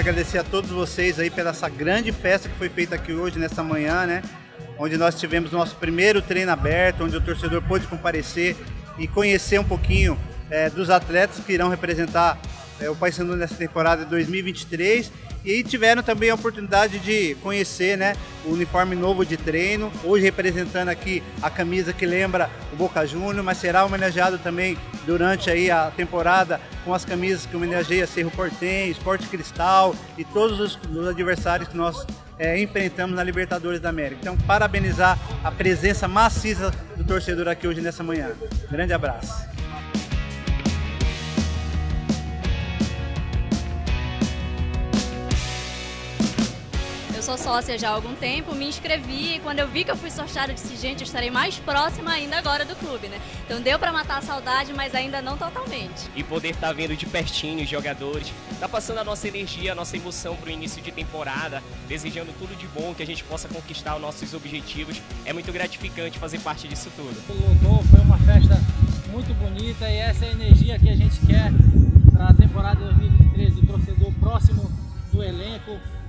agradecer a todos vocês aí pela essa grande festa que foi feita aqui hoje, nessa manhã, né? Onde nós tivemos nosso primeiro treino aberto, onde o torcedor pôde comparecer e conhecer um pouquinho é, dos atletas que irão representar é, o Paysandu nessa temporada de 2023 e tiveram também a oportunidade de conhecer né, o uniforme novo de treino, hoje representando aqui a camisa que lembra o Boca Juniors, mas será homenageado também durante aí a temporada com as camisas que homenageia Cerro Portem, Esporte Cristal e todos os, os adversários que nós é, enfrentamos na Libertadores da América. Então, parabenizar a presença maciça do torcedor aqui hoje nessa manhã. Grande abraço. Sou sócia já há algum tempo, me inscrevi e quando eu vi que eu fui sorteada, eu disse, gente, eu estarei mais próxima ainda agora do clube, né? Então deu para matar a saudade, mas ainda não totalmente. E poder estar tá vendo de pertinho os jogadores, tá passando a nossa energia, a nossa emoção para o início de temporada, desejando tudo de bom, que a gente possa conquistar os nossos objetivos. É muito gratificante fazer parte disso tudo. Lotou, foi uma festa muito bonita e essa é a energia que a gente quer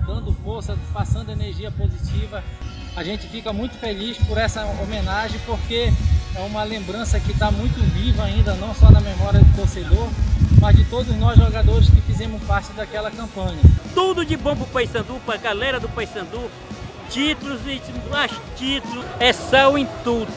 dando força, passando energia positiva. A gente fica muito feliz por essa homenagem porque é uma lembrança que está muito viva ainda, não só na memória do torcedor, mas de todos nós jogadores que fizemos parte daquela campanha. Tudo de bom para o Paysandu, para a galera do Paysandu, títulos e títulos, é sal em tudo.